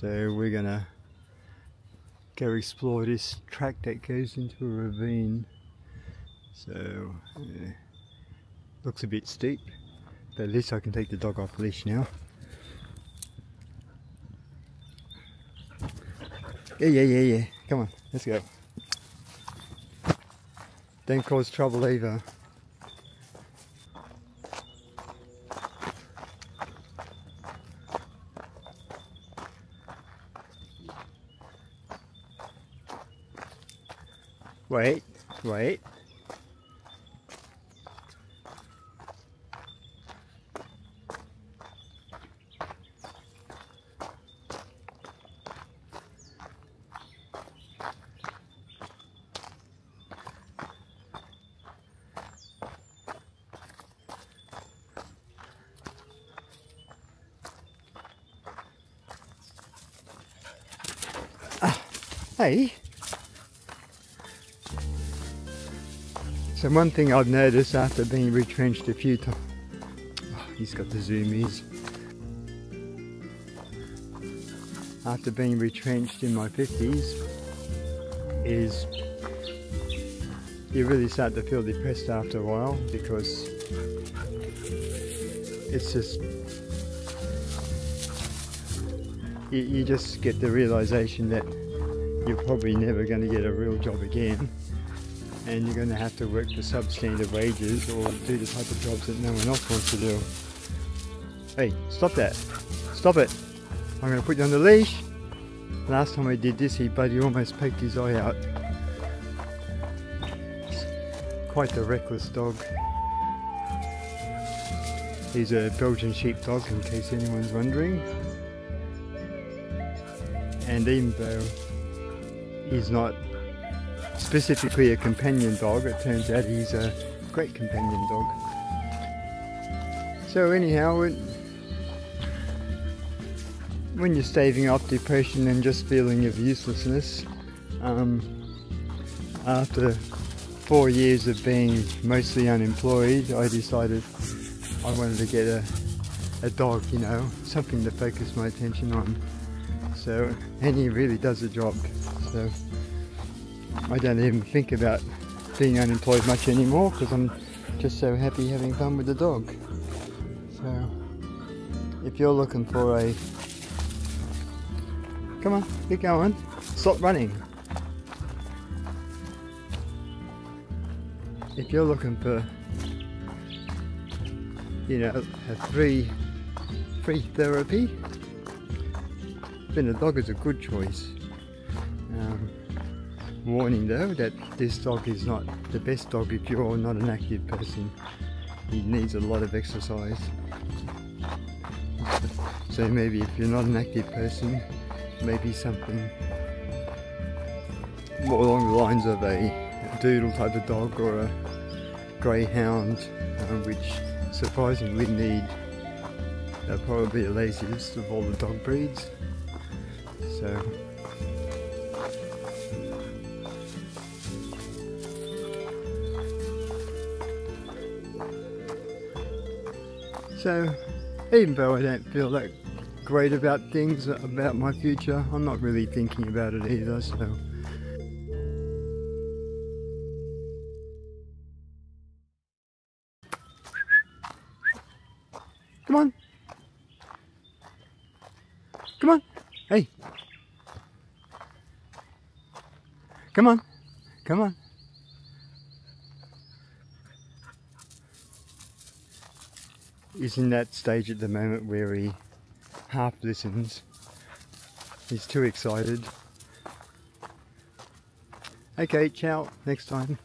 So we're gonna go explore this track that goes into a ravine. So yeah, looks a bit steep, but at least I can take the dog off leash now. Yeah, yeah, yeah, yeah. Come on, let's go. Don't cause trouble either. Wait, wait. Ah, hey. So one thing I've noticed after being retrenched a few times, oh, he's got the zoomies. After being retrenched in my 50s is you really start to feel depressed after a while because it's just you, you just get the realization that you're probably never going to get a real job again and you're going to have to work for substandard wages or do the type of jobs that no one else wants to do. Hey, stop that. Stop it. I'm going to put you on the leash. Last time I did this, he buddy almost poked his eye out. Quite the reckless dog. He's a Belgian sheepdog, in case anyone's wondering. And even though he's not specifically a companion dog. It turns out he's a great companion dog. So anyhow, when you're staving off depression and just feeling of uselessness, um, after four years of being mostly unemployed, I decided I wanted to get a, a dog, you know, something to focus my attention on. So, and he really does the job. So. I don't even think about being unemployed much anymore because I'm just so happy having fun with the dog. So, if you're looking for a... Come on, get going. Stop running. If you're looking for, you know, a free, free therapy, then a dog is a good choice. Um, warning though that this dog is not the best dog if you're not an active person. He needs a lot of exercise. So maybe if you're not an active person, maybe something more along the lines of a doodle type of dog or a greyhound, uh, which surprisingly need are probably the laziest of all the dog breeds. So So even though I don't feel that great about things, uh, about my future, I'm not really thinking about it either, so. Come on. Come on. Hey. Come on. Come on. He's in that stage at the moment where he half listens. He's too excited. Okay, ciao, next time.